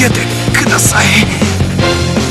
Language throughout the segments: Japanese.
げてください。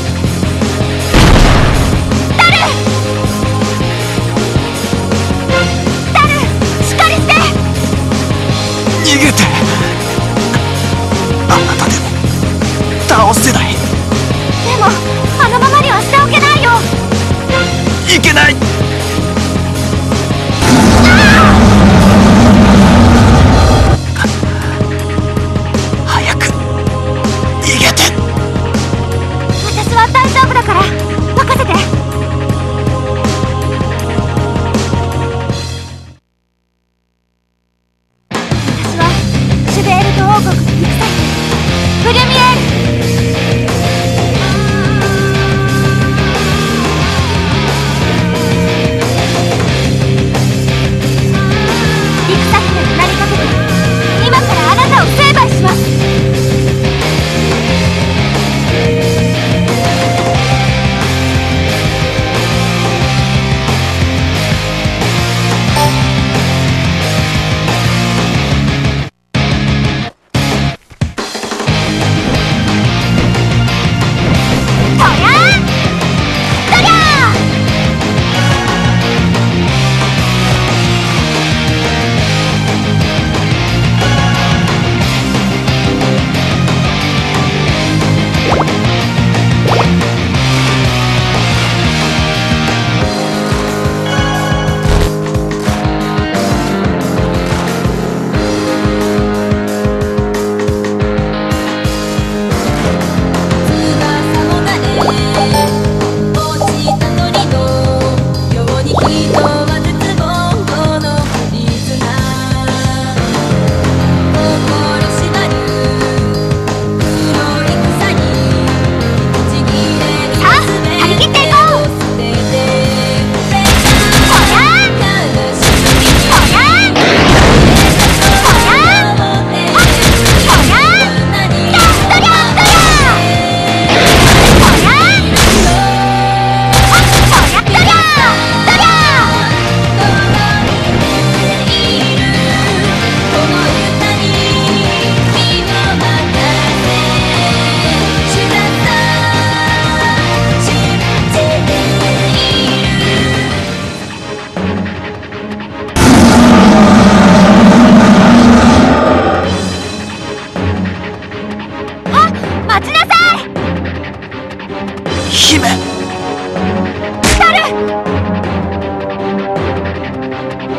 姫。来る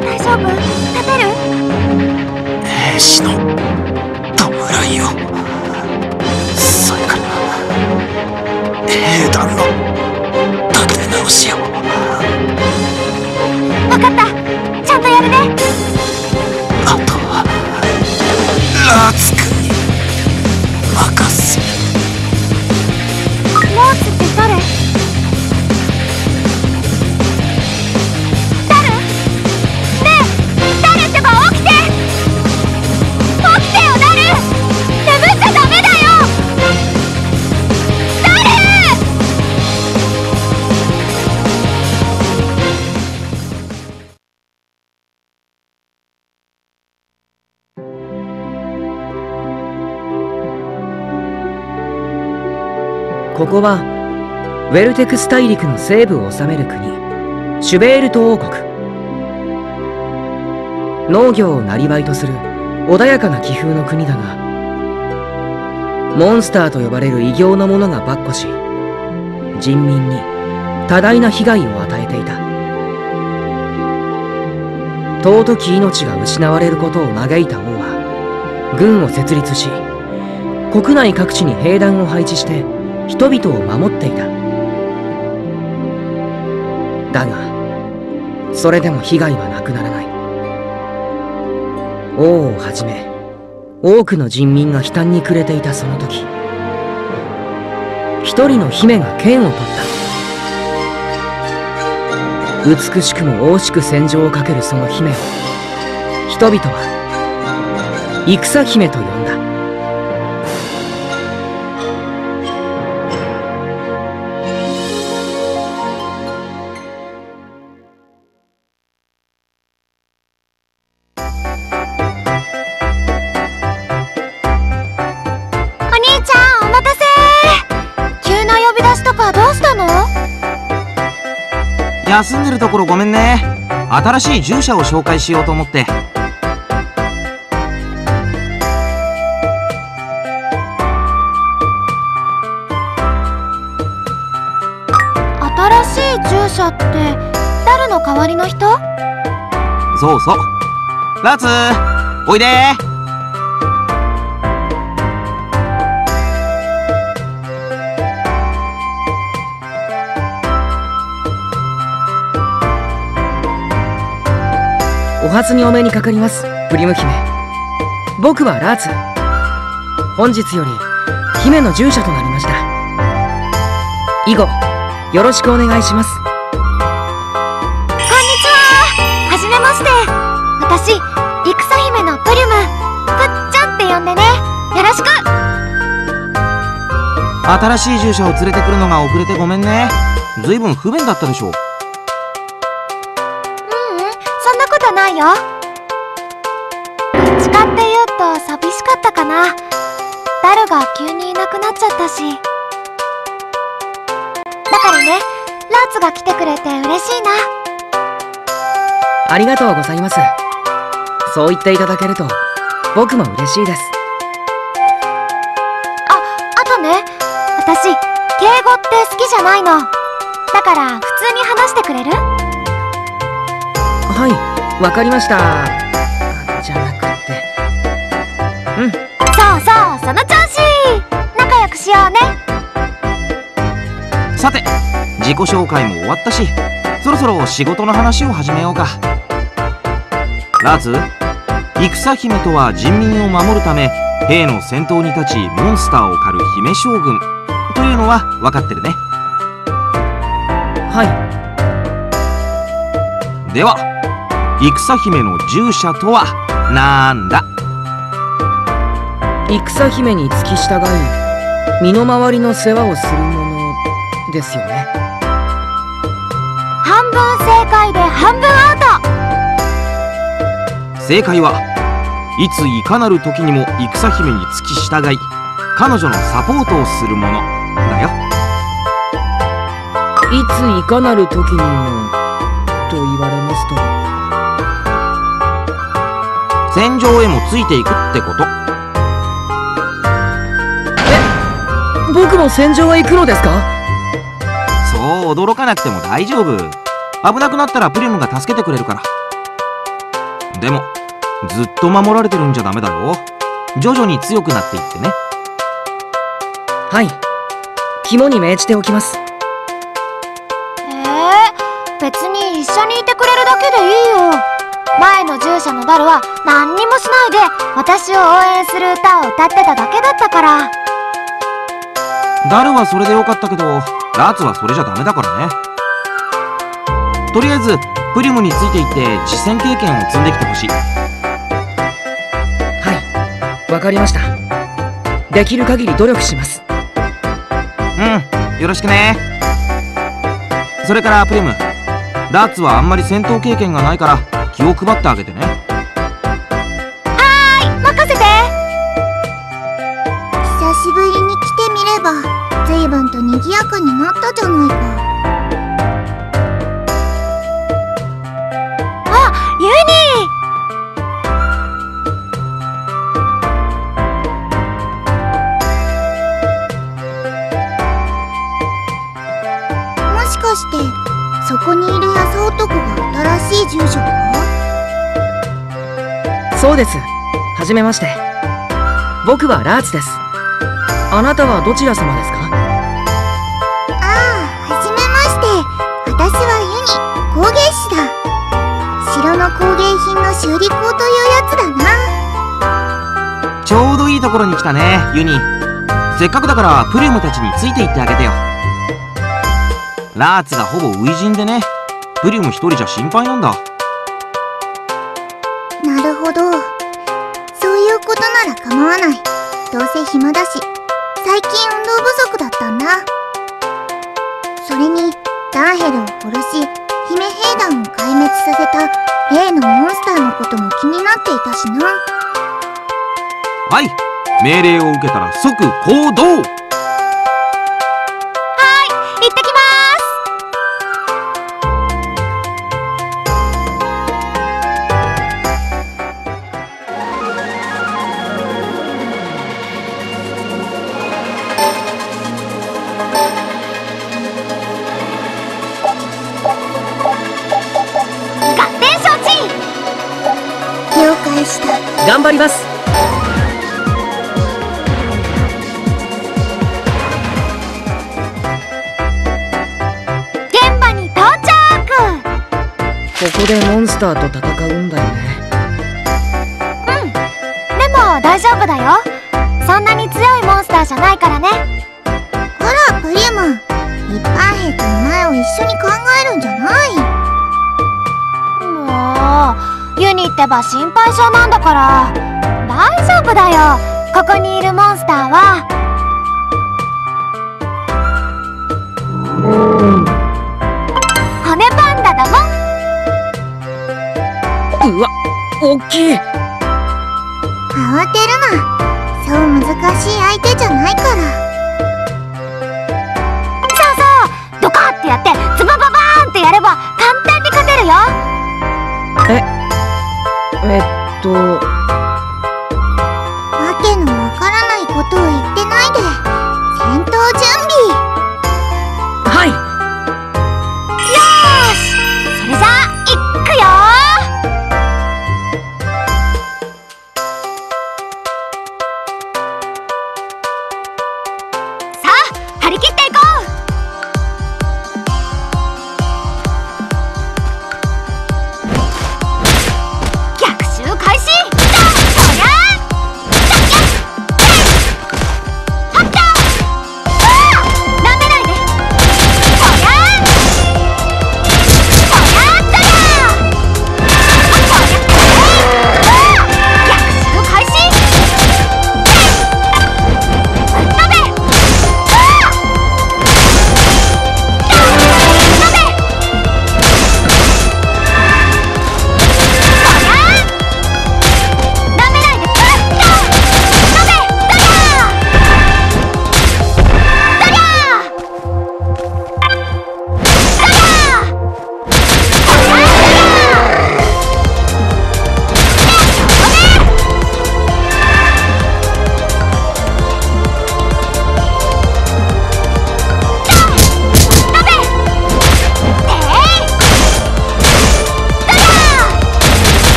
大丈夫？立てる？兵士の弔いを。それから兵団の立て直しを。分かった。ちゃんとやるね。あとはラーツ君に任すラーツここはウェルテクス大陸の西部を治める国シュベールト王国。農業を生りとする穏やかな気風の国だがモンスターと呼ばれる異形の者が跋扈し人民に多大な被害を与えていた。尊き命が失われることを嘆いた王は軍を設立し国内各地に兵団を配置して人々を守っていた。だがそれでも被害はなくならない。王をはじめ多くの人民が悲嘆に暮れていたその時一人の姫が剣を取った。美しくも惜しく戦場をかけるその姫を人々は戦姫と呼んだ。休んでるところごめんね。新しい従者を紹介しようと思って。新しい従者ってダルの代わりの人？そうそう。ラーツおいで初にお目にかかります。プリム姫。僕はラーツ。本日より姫の従者となりました。以後よろしくお願いします。こんにちは。はじめまして。私戦姫のプリム。ぷっちゃんって呼んでね。よろしく。新しい従者を連れてくるのが遅れてごめんね。ずいぶん不便だったでしょうよ。どっちかっていうと寂しかったかな。ダルが急にいなくなっちゃったし。だからねラーツが来てくれて嬉しいな。ありがとうございます。そう言っていただけると僕も嬉しいです。ああとね私敬語って好きじゃないの。だから普通に話してくれる？はいわかりました。じゃなくて。うん。そうそうその調子。仲良くしようね。さて自己紹介も終わったしそろそろ仕事の話を始めようか。ラーツ戦姫とは人民を守るため兵の先頭に立ちモンスターを狩る姫将軍。というのは分かってるね。はい。では戦姫の従者とはなんだ？戦姫に付き従い身の回りの世話をするものですよね。半分正解で半分アウト。正解はいついかなる時にも戦姫に付き従い彼女のサポートをするものだよ。いついかなる時にも戦場へもついていくってこと。僕も戦場へ行くのですか？そう驚かなくても大丈夫。危なくなったらプリムが助けてくれるから。でもずっと守られてるんじゃダメだよ徐々に強くなっていってね。はい。肝に銘じておきます前の従者のダルは何にもしないで私を応援する歌を歌ってただけだったから。ダルはそれでよかったけどラーツはそれじゃダメだからね。とりあえずプリムについていって実戦経験を積んできてほしい。はいわかりました。できる限り努力します。うんよろしくね。それからプリム。ラーツはあんまり戦闘経験がないから気を配ってあげてね。任せて。久しぶりに来てみれば随分と賑やかになっそうです。はじめまして。僕はラーツです。あなたはどちら様ですか？ああはじめまして。私はユニ工芸士だ。城の工芸品の修理工というやつだな。ちょうどいいところに来たねユニ。せっかくだからプリムたちについていってあげてよ。ラーツがほぼ初陣でね。プリム一人じゃ心配なんだ命令を受けたら即行動。行ってきます。合点承知。了解した。頑張りますでモンスターと戦うんだよね。うん。でも大丈夫だよ。そんなに強いモンスターじゃないからね。ほらプリム。一般兵とお前を一緒に考えるんじゃない。もうユニってば心配性なんだから。大丈夫だよ。ここにいるモンスターはうわ大きい。慌てるな。そう難しい相手じゃないから。そうそう。ドカってやってズバババーンってやれば簡単に勝てるよ。えっと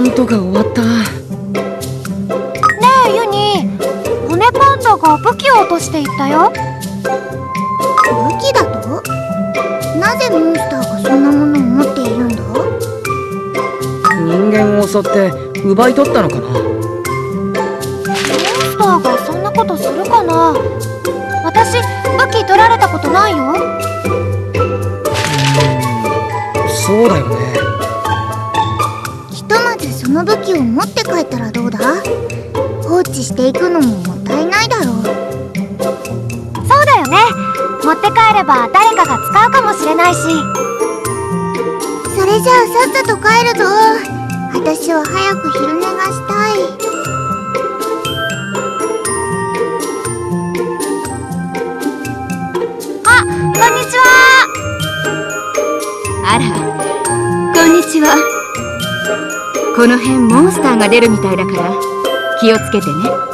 なんとか終わった。ねえユニ。骨パンダが武器を落としていったよ。武器だと？なぜモンスターがそんなものを持っているんだ？人間を襲って奪い取ったのかな？私は早く昼寝がしたい。あこんにちは。あらこんにちは。この辺モンスターが出るみたいだから気をつけてね。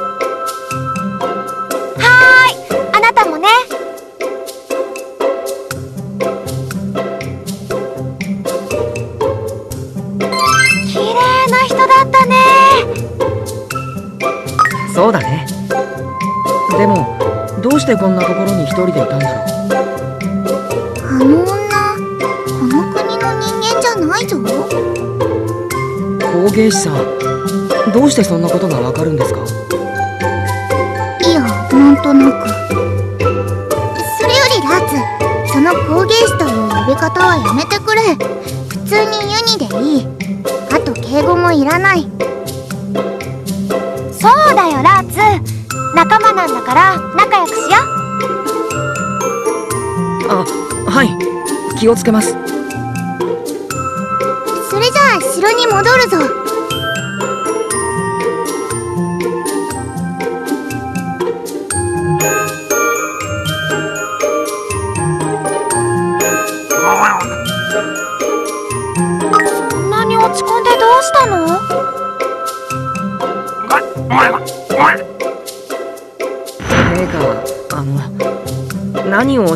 してこんなところに一人でいたんだろう？あの女この国の人間じゃないぞ。工芸士さんどうしてそんなことがわかるんですか？いやなんとなく。それよりラーツその工芸士という呼び方はやめてくれ。普通にユニでいい仲間なんだから仲良くしよあはい。気をつけます。それじゃあ城に戻るぞ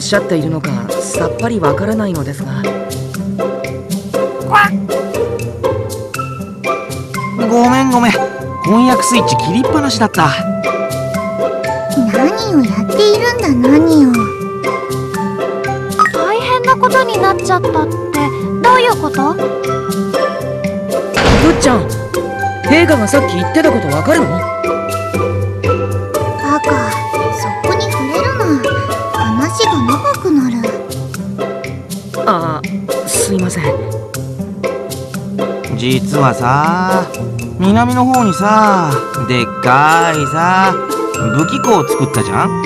っしゃっているのかさっぱりわからないのですが。ごめんごめん。翻訳スイッチ切りっぱなしだった。何をやっているんだ何を。大変なことになっちゃったって。どういうこと？ぶっちゃん陛下がさっき言ってたことわかるの？実はさ南の方にさでっかいさ武器庫を作ったじゃん？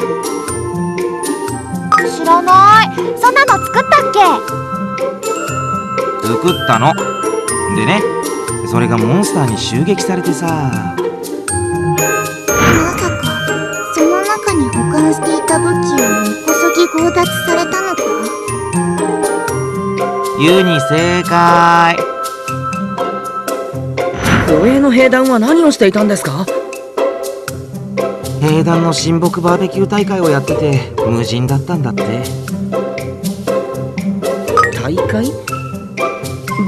知らない。そんなの作ったっけ？作ったの。でねそれがモンスターに襲撃されてさ。まさかその中に保管していた武器を根こそぎ強奪されたのか？ユに正解護衛の兵団は何をしていたんですか？兵団の親睦バーベキュー大会をやってて無人だったんだって。大会？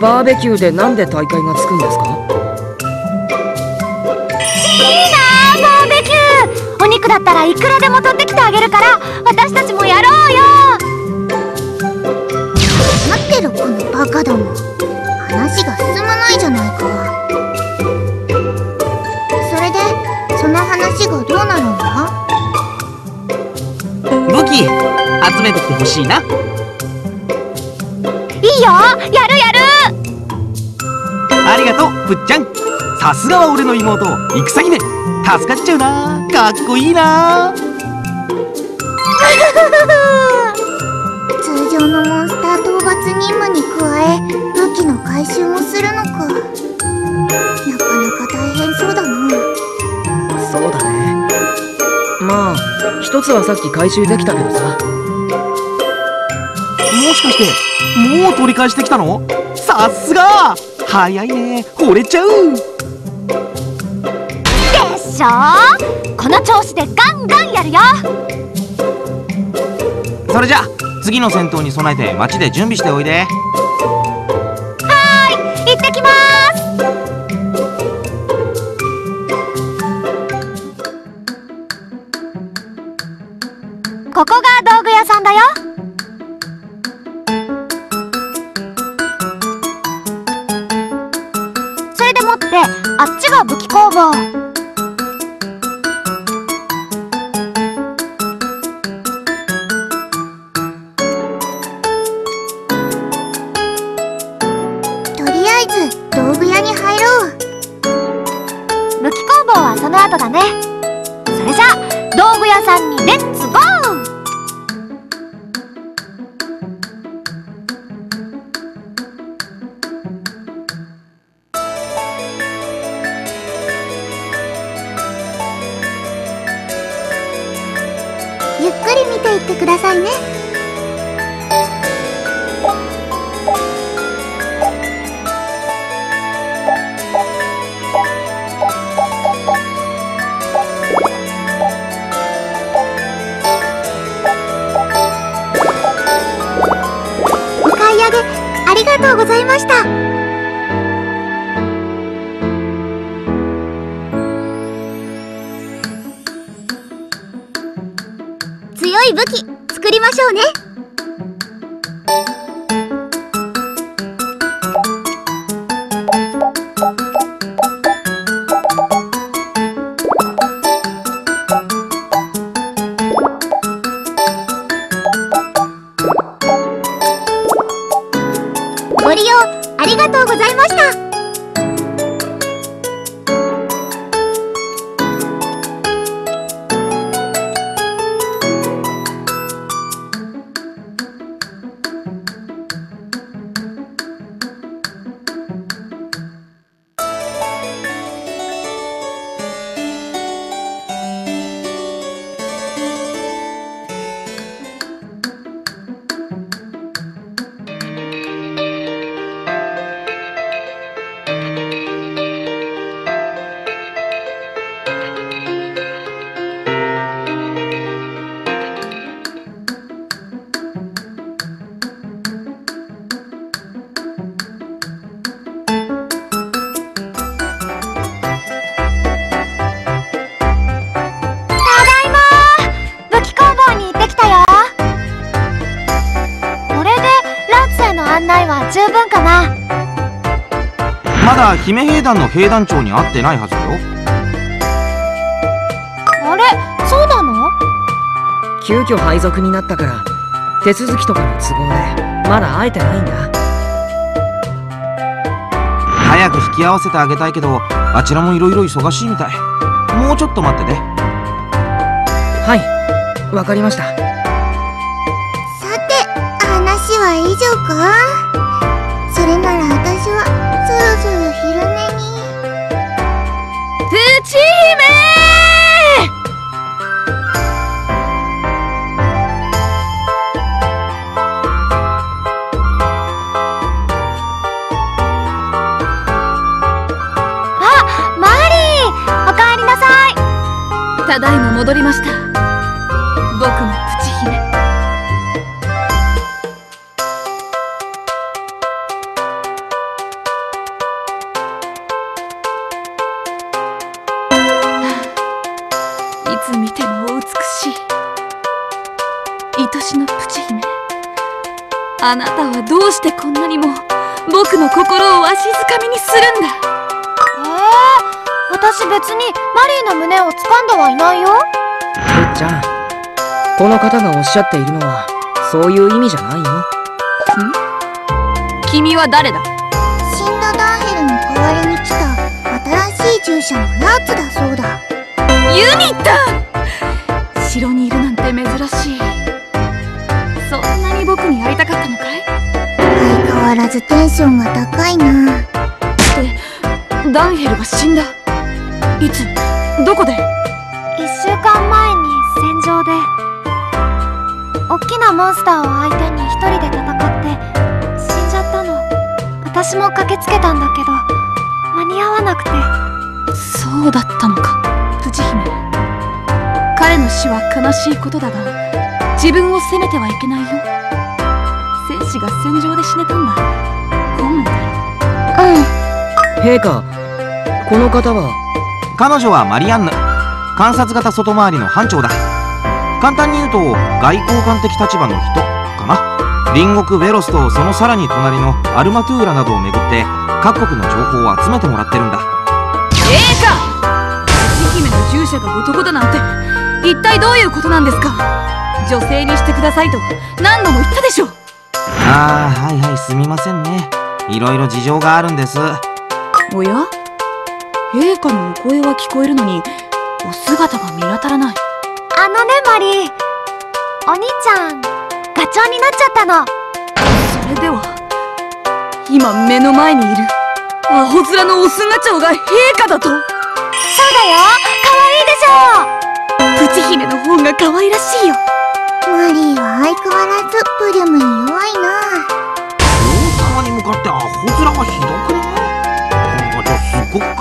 バーベキューでなんで大会がつくんですか？いいなあバーベキュー。お肉だったらいくらでも取ってきてあげるから私たちもやろうよ。待ってろこのバカども。話が進まないじゃないかの話がどうなるんだ武器集めてきてほしいな。いいよやるやる。ありがとうぶっちゃん。さすがは俺の妹戦姫助かっちゃうな。かっこいいな。通常のモンスター討伐任務に加え武器の回収もするのつはさっき回収できたけどさ。もしかしてもう取り返してきたの？さすが！早いね。惚れちゃう。でしょ？この調子でガンガンやるよ。それじゃあ次の戦闘に備えて街で準備しておいでートだね。強い武器作りましょうね。姫兵団の兵団長に会ってないはずだよ。あれ？そうなの？急遽配属になったから手続きとかの都合でまだ会えてないんだ。早く引き合わせてあげたいけどあちらもいろいろ忙しいみたい。もうちょっと待ってねはいわかりましたるんだ。えー、私別にマリーの胸を掴んではいないよ。てっちゃんこの方がおっしゃっているのはそういう意味じゃないよ。君は誰だ？死んだダンヘルの代わりに来た新しい従者のラーツだそうだ。ユニット！城にいるなんて珍しい。そんなに僕に会いたかったのかい？相変わらずテンションが高いなダンヘルが死んだ。いつ？どこで？一週間前に戦場で。大きなモンスターを相手に一人で戦って死んじゃったの。私も駆けつけたんだけど間に合わなくて。そうだったのかプチ姫。彼の死は悲しいことだが自分を責めてはいけないよ。戦士が戦場で死ねたんだ陛下この方は？彼女はマリアンヌ。観察型外回りの班長だ。簡単に言うと外交官的立場の人かな。隣国ベロスとそのさらに隣のアルマトゥーラなどをめぐって各国の情報を集めてもらってるんだ。ええか月姫の従者が男だなんて一体どういうことなんですか？女性にしてくださいと何度も言ったでしょああはいはいすみませんね。いろいろ事情があるんですおや陛下のお声は聞こえるのにお姿が見当たらない。あのねマリー。お兄ちゃんガチョウになっちゃったの。それでは今目の前にいるアホ面のオスガチョウが陛下だと。そうだよ。可愛いでしょ。プチ姫の方が可愛らしいよ。マリーは相変わらずプリムに弱いな。王様に向かってアホ面はひど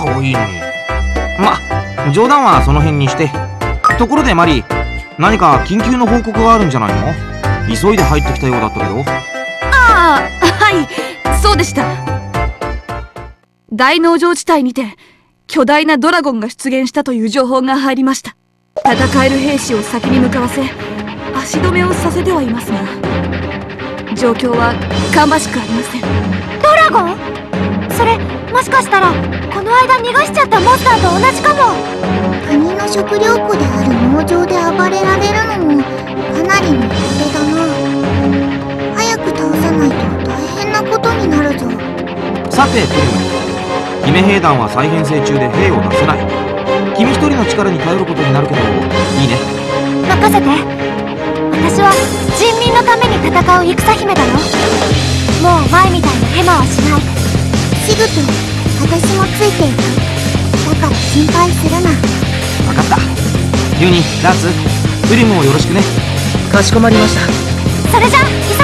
ョウすっごく可愛いのに。ま冗談はその辺にして。ところでマリー何か緊急の報告があるんじゃないの？急いで入ってきたようだったけど。ああはいそうでした。大農場地帯にて巨大なドラゴンが出現したという情報が入りました。戦える兵士を先に向かわせ足止めをさせてはいますが状況は芳しくありません。ドラゴン？もしかしたらこの間逃がしちゃったモンスターと同じかも。国の食料庫である農場で暴れられるのもかなりの手だな。早く倒さないと大変なことになるぞ。さてプリム姫兵団は再編成中で兵を出せない。君一人の力に頼ることになるけどいいね。任せて。私は人民のために戦う戦姫だよシグと私もついていくだから心配するな。分かった。ユニラーツプリムをよろしくね。かしこまりました。それじゃ急